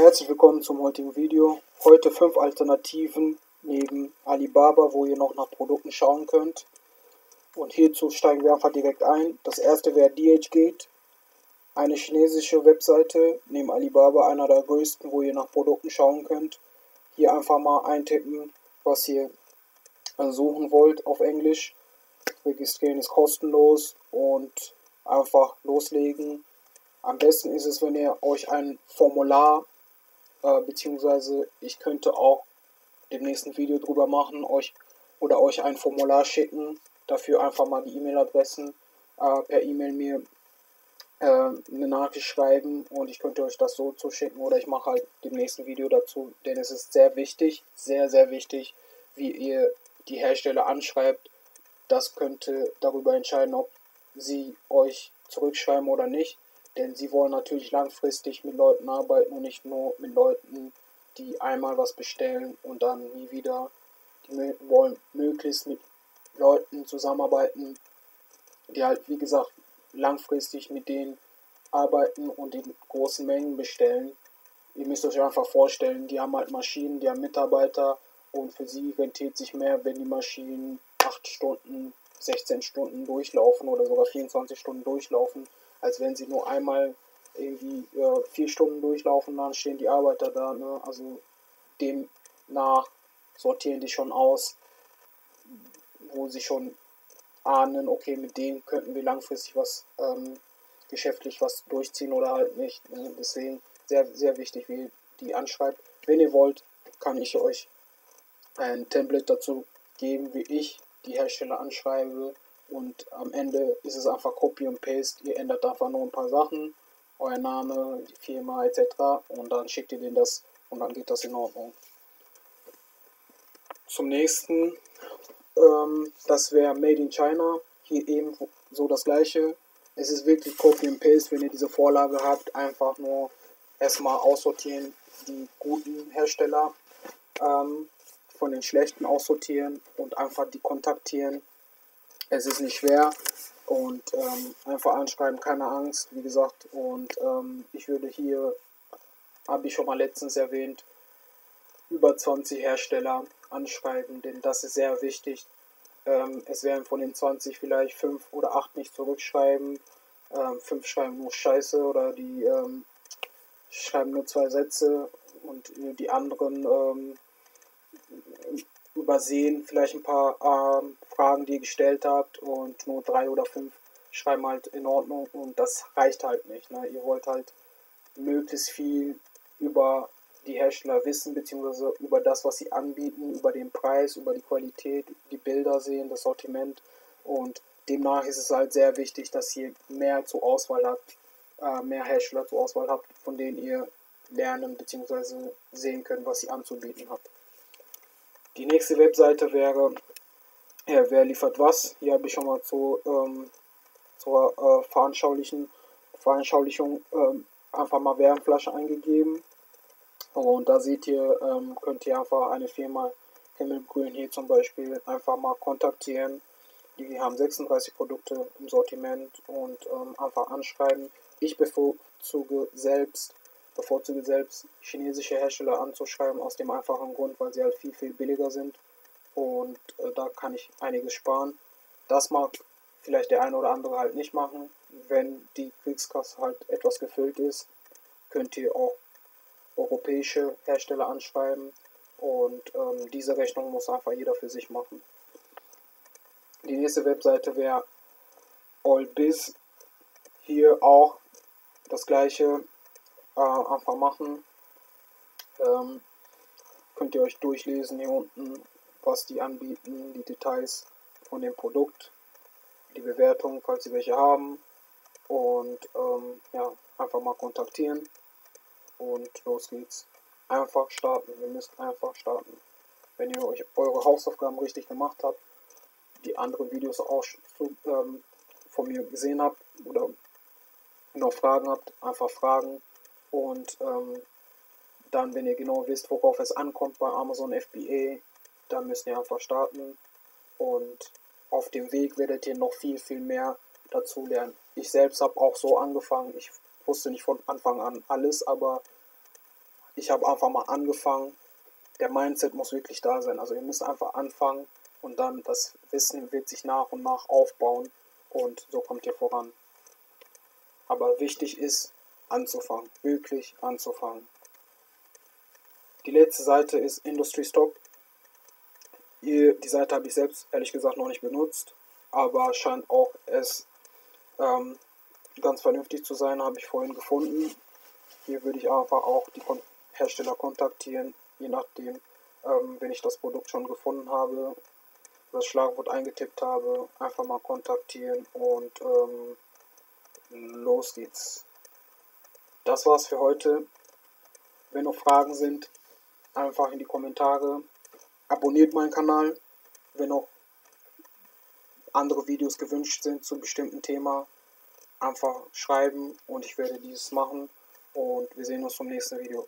Herzlich willkommen zum heutigen Video. Heute fünf Alternativen neben Alibaba, wo ihr noch nach Produkten schauen könnt. Und hierzu steigen wir einfach direkt ein. Das erste wäre DHgate, eine chinesische Webseite neben Alibaba, einer der größten, wo ihr nach Produkten schauen könnt. Hier einfach mal eintippen, was ihr suchen wollt auf Englisch. Registrieren ist kostenlos und einfach loslegen. Am besten ist es, wenn ihr euch ein Formular, äh, beziehungsweise ich könnte auch demnächst ein Video drüber machen, euch oder euch ein Formular schicken. Dafür einfach mal die E-Mail-Adressen äh, per E-Mail mir äh, eine Nachricht schreiben und ich könnte euch das so zuschicken oder ich mache halt dem nächsten Video dazu, denn es ist sehr wichtig, sehr, sehr wichtig, wie ihr die Hersteller anschreibt. Das könnte darüber entscheiden, ob sie euch zurückschreiben oder nicht. Denn sie wollen natürlich langfristig mit Leuten arbeiten und nicht nur mit Leuten, die einmal was bestellen und dann nie wieder. Die wollen möglichst mit Leuten zusammenarbeiten, die halt, wie gesagt, langfristig mit denen arbeiten und in großen Mengen bestellen. Ihr müsst euch einfach vorstellen, die haben halt Maschinen, die haben Mitarbeiter und für sie rentiert sich mehr, wenn die Maschinen 8 Stunden, 16 Stunden durchlaufen oder sogar 24 Stunden durchlaufen, als wenn sie nur einmal irgendwie äh, vier Stunden durchlaufen, dann stehen die Arbeiter da. Ne? Also demnach sortieren die schon aus, wo sie schon ahnen, okay, mit denen könnten wir langfristig was ähm, geschäftlich was durchziehen oder halt nicht. Ne? Deswegen sehr, sehr wichtig, wie die anschreibt. Wenn ihr wollt, kann ich euch ein Template dazu geben, wie ich die Hersteller anschreibe und am Ende ist es einfach Copy und Paste. Ihr ändert einfach nur ein paar Sachen, euer Name, die Firma etc. und dann schickt ihr denen das und dann geht das in Ordnung. Zum nächsten, ähm, das wäre Made in China. Hier eben so das gleiche. Es ist wirklich Copy und Paste, wenn ihr diese Vorlage habt, einfach nur erstmal aussortieren die guten Hersteller ähm, von den schlechten aussortieren und einfach die kontaktieren es ist nicht schwer und ähm, einfach anschreiben, keine Angst, wie gesagt. Und ähm, ich würde hier, habe ich schon mal letztens erwähnt, über 20 Hersteller anschreiben, denn das ist sehr wichtig. Ähm, es werden von den 20 vielleicht 5 oder 8 nicht zurückschreiben. Ähm, 5 schreiben nur Scheiße oder die ähm, schreiben nur zwei Sätze und die anderen ähm, übersehen vielleicht ein paar ähm, Fragen, die ihr gestellt habt und nur drei oder fünf schreiben halt in Ordnung und das reicht halt nicht. Ne? Ihr wollt halt möglichst viel über die Hersteller wissen, beziehungsweise über das, was sie anbieten, über den Preis, über die Qualität, die Bilder sehen, das Sortiment und demnach ist es halt sehr wichtig, dass ihr mehr zur Auswahl habt, äh, mehr Hersteller zur Auswahl habt, von denen ihr lernen bzw. sehen könnt, was sie anzubieten habt. Die nächste Webseite wäre, ja, wer liefert was. Hier habe ich schon mal zu, ähm, zur äh, Veranschaulichen, Veranschaulichung ähm, einfach mal Wärmflasche eingegeben. Und da seht ihr, ähm, könnt ihr einfach eine Firma Himmelgrün hier zum Beispiel einfach mal kontaktieren. Die haben 36 Produkte im Sortiment und ähm, einfach anschreiben. Ich bevorzuge selbst bevorzuge selbst chinesische Hersteller anzuschreiben, aus dem einfachen Grund, weil sie halt viel, viel billiger sind und äh, da kann ich einiges sparen. Das mag vielleicht der eine oder andere halt nicht machen. Wenn die Kriegskasse halt etwas gefüllt ist, könnt ihr auch europäische Hersteller anschreiben und ähm, diese Rechnung muss einfach jeder für sich machen. Die nächste Webseite wäre AllBiz. Hier auch das gleiche äh, einfach machen. Ähm, könnt ihr euch durchlesen hier unten, was die anbieten, die Details von dem Produkt, die Bewertung, falls sie welche haben. Und ähm, ja, einfach mal kontaktieren. Und los geht's. Einfach starten. Ihr müsst einfach starten. Wenn ihr euch eure Hausaufgaben richtig gemacht habt, die anderen Videos auch ähm, von mir gesehen habt oder noch Fragen habt, einfach fragen. Und ähm, dann, wenn ihr genau wisst, worauf es ankommt bei Amazon FBA, dann müsst ihr einfach starten. Und auf dem Weg werdet ihr noch viel, viel mehr dazu lernen. Ich selbst habe auch so angefangen. Ich wusste nicht von Anfang an alles, aber ich habe einfach mal angefangen. Der Mindset muss wirklich da sein. Also ihr müsst einfach anfangen und dann das Wissen wird sich nach und nach aufbauen und so kommt ihr voran. Aber wichtig ist anzufangen, wirklich anzufangen. Die letzte Seite ist Industry Stock. Die Seite habe ich selbst ehrlich gesagt noch nicht benutzt, aber scheint auch es ähm, ganz vernünftig zu sein, habe ich vorhin gefunden. Hier würde ich einfach auch die Hersteller kontaktieren, je nachdem, ähm, wenn ich das Produkt schon gefunden habe, das Schlagwort eingetippt habe, einfach mal kontaktieren und ähm, los geht's. Das war's für heute. Wenn noch Fragen sind, einfach in die Kommentare. Abonniert meinen Kanal, wenn noch andere Videos gewünscht sind zu einem bestimmten Thema. Einfach schreiben und ich werde dieses machen. Und wir sehen uns zum nächsten Video.